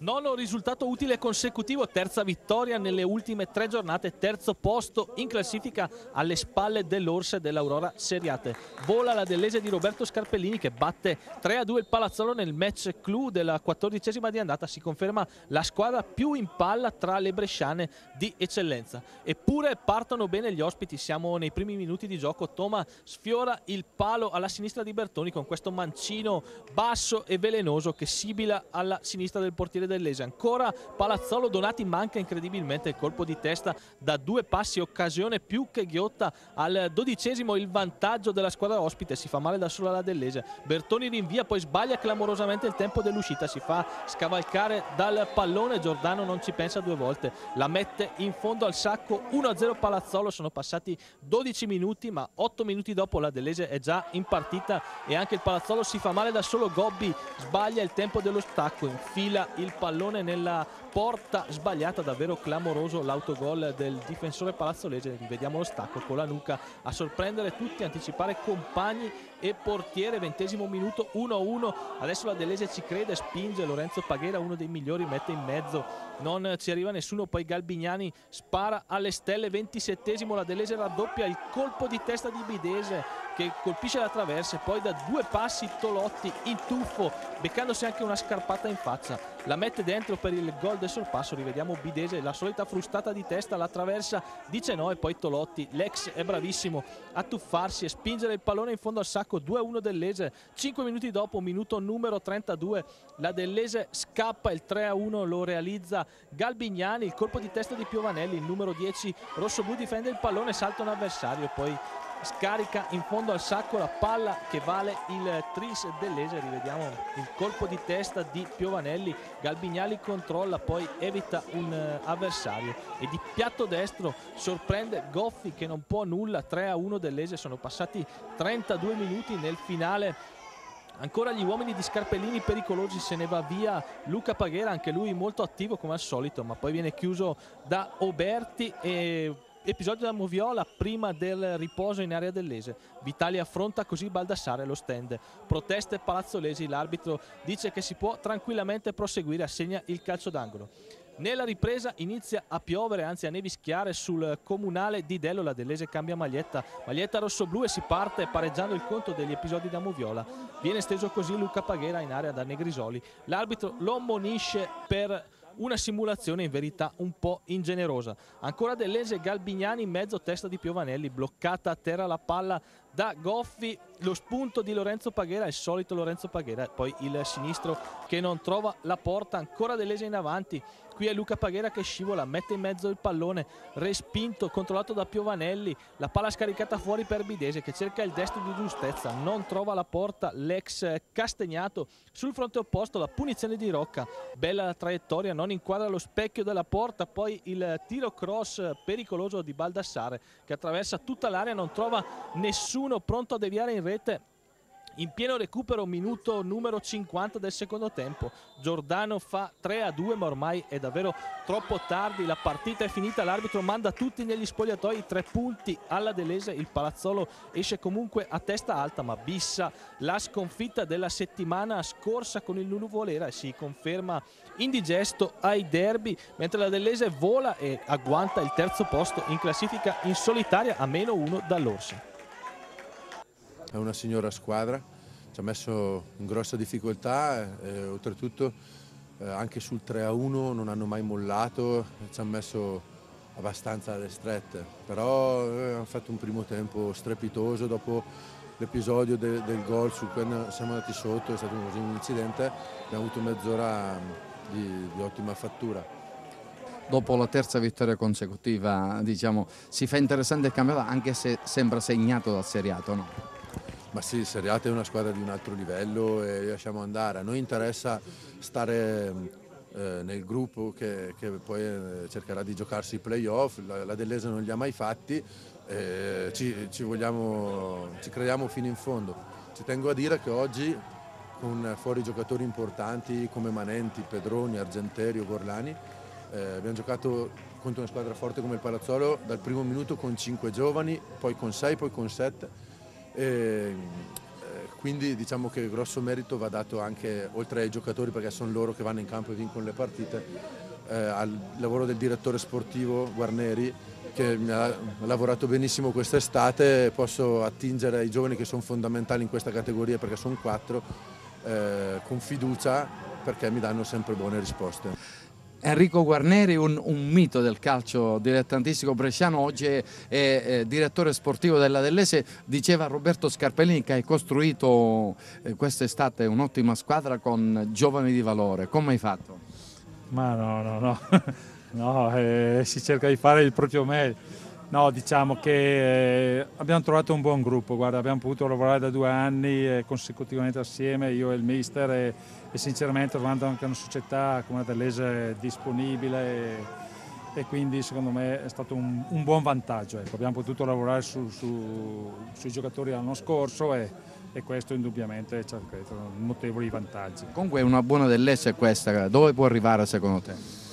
Nono risultato utile consecutivo, terza vittoria nelle ultime tre giornate, terzo posto in classifica alle spalle dell'Orsa e dell'Aurora Seriate. Vola la dell'ese di Roberto Scarpellini che batte 3-2 il Palazzolo nel match clou della quattordicesima di andata. Si conferma la squadra più in palla tra le bresciane di eccellenza. Eppure partono bene gli ospiti, siamo nei primi minuti di gioco. Toma sfiora il palo alla sinistra di Bertoni con questo mancino basso e velenoso che sibila alla sinistra del portiere dell'Ese. Ancora Palazzolo Donati manca incredibilmente il colpo di testa da due passi, occasione più che ghiotta al dodicesimo il vantaggio della squadra ospite, si fa male da sola la Dell'Ese. Bertoni rinvia, poi sbaglia clamorosamente il tempo dell'uscita, si fa scavalcare dal pallone, Giordano non ci pensa due volte, la mette in fondo al sacco, 1-0 Palazzolo, sono passati 12 minuti ma 8 minuti dopo la Dell'Ese è già in partita e anche il Palazzolo si fa male da solo, Gobbi sbaglia il tempo dello stacco, infila il pallone nella porta sbagliata, davvero clamoroso l'autogol del difensore palazzolese, rivediamo lo stacco con la nuca a sorprendere tutti, anticipare compagni e portiere, ventesimo minuto 1-1, adesso la Delese ci crede, spinge Lorenzo Paghera, uno dei migliori, mette in mezzo, non ci arriva nessuno, poi Galbignani spara alle stelle, ventisettesimo la Delese raddoppia il colpo di testa di Bidese che colpisce la traversa e poi da due passi Tolotti in tuffo beccandosi anche una scarpata in faccia. La mette dentro per il gol del sorpasso rivediamo Bidese la solita frustata di testa la traversa dice no e poi Tolotti l'ex è bravissimo a tuffarsi e spingere il pallone in fondo al sacco 2-1 dell'Ese. 5 minuti dopo minuto numero 32 la dell'Ese scappa il 3-1 lo realizza Galbignani il colpo di testa di Piovanelli il numero 10 Rossoblu difende il pallone salta un avversario e poi scarica in fondo al sacco la palla che vale il tris dell'Ese. Rivediamo il colpo di testa di Piovanelli. Galbignali controlla poi evita un uh, avversario. E di piatto destro sorprende Goffi che non può nulla. 3 a 1 dell'Ese. Sono passati 32 minuti nel finale. Ancora gli uomini di Scarpellini pericolosi, se ne va via Luca Paghera, anche lui molto attivo come al solito, ma poi viene chiuso da Oberti e episodio da Moviola prima del riposo in area dell'Ese. Vitali affronta così Baldassare lo stand. Proteste palazzolesi, l'arbitro dice che si può tranquillamente proseguire, assegna il calcio d'angolo. Nella ripresa inizia a piovere, anzi a nevischiare sul comunale di Dello, la Dellese cambia maglietta, maglietta rosso-blu e si parte pareggiando il conto degli episodi da Moviola. Viene steso così Luca Paghera in area da Negrisoli. L'arbitro lo ammonisce per una simulazione in verità un po' ingenerosa. Ancora Dell'Ese Galbignani in mezzo testa di Piovanelli, bloccata a terra la palla da Goffi, lo spunto di Lorenzo Paghera, il solito Lorenzo Paghera, poi il sinistro che non trova la porta, ancora Dell'Ese in avanti, qui è Luca Paghera che scivola, mette in mezzo il pallone, respinto, controllato da Piovanelli, la palla scaricata fuori per Bidese che cerca il destro di giustezza, non trova la porta, l'ex Castegnato, sul fronte opposto la punizione di Rocca, bella la traiettoria, non inquadra lo specchio della porta, poi il tiro cross pericoloso di Baldassare che attraversa tutta l'area, non trova nessuno pronto a deviare in rete. In pieno recupero minuto numero 50 del secondo tempo. Giordano fa 3 a 2 ma ormai è davvero troppo tardi. La partita è finita l'arbitro manda tutti negli spogliatoi. Tre punti alla Delese il Palazzolo esce comunque a testa alta ma bissa la sconfitta della settimana scorsa con il Nuvolera e si conferma indigesto ai derby mentre la Delese vola e agguanta il terzo posto in classifica in solitaria a meno uno dall'Orsa è una signora squadra, ci ha messo in grossa difficoltà eh, oltretutto eh, anche sul 3-1 non hanno mai mollato, ci hanno messo abbastanza alle strette, però eh, hanno fatto un primo tempo strepitoso dopo l'episodio de del gol su cui siamo andati sotto, è stato un, un incidente, abbiamo avuto mezz'ora di, di ottima fattura dopo la terza vittoria consecutiva diciamo, si fa interessante il campionato anche se sembra segnato dal seriato. No? Ma sì, Seriate è una squadra di un altro livello e lasciamo andare. A noi interessa stare eh, nel gruppo che, che poi eh, cercherà di giocarsi i playoff, la, la Dell'Ese non li ha mai fatti, eh, ci, ci, vogliamo, ci crediamo fino in fondo. Ci tengo a dire che oggi con fuori giocatori importanti come Manenti, Pedroni, Argenterio, Gorlani, eh, abbiamo giocato contro una squadra forte come il Palazzolo dal primo minuto con 5 giovani, poi con 6, poi con 7 e, eh, quindi diciamo che grosso merito va dato anche oltre ai giocatori perché sono loro che vanno in campo e vincono le partite, eh, al lavoro del direttore sportivo Guarneri che mi ha lavorato benissimo quest'estate, posso attingere ai giovani che sono fondamentali in questa categoria perché sono quattro, eh, con fiducia perché mi danno sempre buone risposte. Enrico Guarneri, un, un, mito del calcio dilettantistico bresciano, oggi è, è, è, direttore sportivo della Dellese, diceva Roberto Scarpellini che hai costruito eh, quest'estate un'ottima squadra con giovani di valore, come hai fatto? Ma no, no, no, no eh, si cerca di fare il proprio meglio. No, diciamo che eh, abbiamo trovato un buon gruppo, guarda, abbiamo potuto lavorare da due anni eh, consecutivamente assieme, io e il mister, e, e sinceramente trovando anche una società come la Dellese disponibile e, e, quindi secondo me è stato un, un buon vantaggio. Ecco. Abbiamo potuto lavorare su, su, sui giocatori l'anno scorso e, e, questo indubbiamente ci ha creato notevoli vantaggi. Comunque una buona Dell'Ese questa, dove può arrivare secondo te?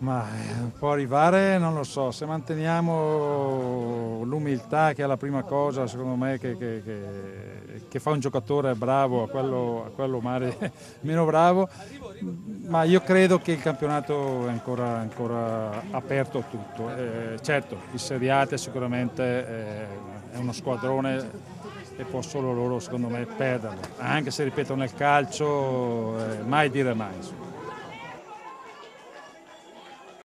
Ma eh, può arrivare, non lo so, se manteniamo l'umiltà che è la prima cosa secondo me che, che, che, che fa un giocatore bravo a quello, a quello meno bravo, ma io credo che il campionato è ancora, ancora aperto a tutto. Eh, certo, il Seriate sicuramente è, è uno squadrone e può solo loro secondo me perderlo, anche se ripeto nel calcio eh, mai dire mai.